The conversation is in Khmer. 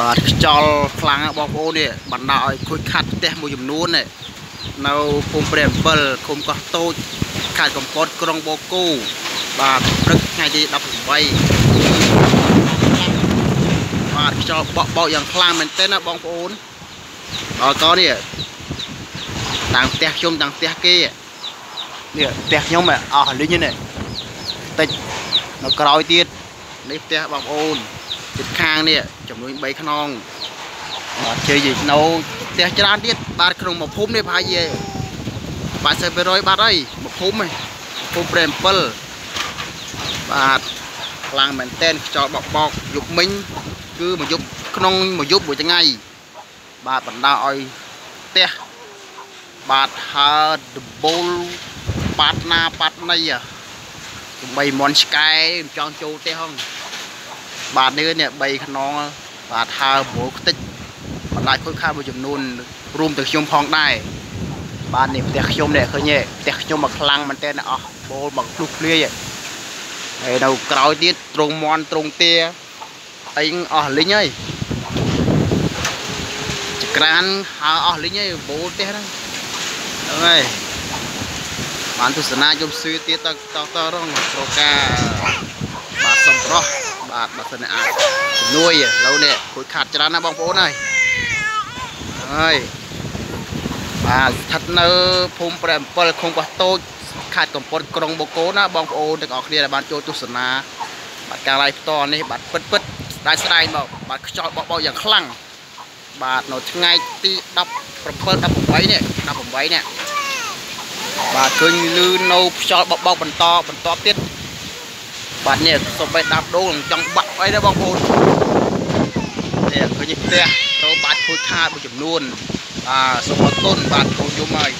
បាទខ្យល់ខ្លាំងណាស់បងប្អូននេះបណ្ដាលឲ្យខូចខាត់ផ្ទះមួយចំនួននេះនៅភូមិព្រះ7ឃុំកោះតូចខេត្តកំពតក្រុងបូកគូបាទព្រឹកថ្ងៃទី18បាទខ្យល់បក់បោកយ៉ាងខ្លាំងមែនទែនណាបងប្អូនដល់តនេះតាំងផ្ទះខ្ញុំតាំងផ្ទះគេនេះផ្ទះខ្ញុំអស់លីងនេះតិចនៅក្រោយទៀតនេះផ្ទះបងប្អូន ជិតខាងនេះចំនួន3ខ្នងបាទជ័យយនៅផ្ទះច្រើនទៀតបាទក្នុងមួយភូមិនេះប្រហែលជា80%បាទហើយមួយភូមិឯងភូមិព្រែ7បាទខ្លាំងមែនតែនខ្យល់បក់បកយប់មិញគឺមួយយប់ក្នុងមួយយប់មួយថ្ងៃបាទបណ្ដាលឲ្យផ្ទះបាទហើដបូលប៉ាត់ណាប៉ាត់ណីសំបីមន់ឆ្កែមិនចង់ចូលផ្ទះហង បាទនេះនេះ3ខ្នងបាទហើប្រូខ្ទេចបណ្ដាច់ខូចខាតមួយចំនួនរួមទាំងខ្ញុំផងដែរបាទនេះផ្ទះខ្ញុំនេះឃើញទេផ្ទះខ្ញុំមកខ្លាំងមែនតើអស់បូលមកភ្លុះភ្លាយហើយនៅក្រោយទៀតត្រង់មន់ត្រង់ទាអីអស់លីងហើយចក្រានហើអស់លីងហើយបូលផ្ទះហ្នឹងហ្នឹងហើយបានទស្សនាយំសឿទៀតតតតរងប្រការបាទសំប្រុសបាទបើសិនអាចជំនួយឥឡូវនេះគួយខាត់ច្រើនណាបងប្អូនហើយហើយបាទស្ថិតនៅភូមិព្រះ7ខុងកោះតូចខេត្តកំពតក្រុងបូកូណាបងប្អូនទាំងអស់គ្នាដែលបានចូលទស្សនាបាទការ live ផ្ទាល់នេះបាទពិតពិតស្ដាយស្ដាយមកបាទខ្យល់បោកបោកយ៉ាងខ្លាំងបាទនៅថ្ងៃទី17 18នេះ18នេះបាទឃើញលឺនៅខ្យល់បោកបោកបន្តបន្តទៀត បាទនេះសុំបែដាប់ដូងចង់បាក់អីដែរបងប្អូននេះឃើញផ្ទះត្រូវបាត់ខូចខាតមួយចំនួនបាទសូមអរគុណបាទគោយំហើយ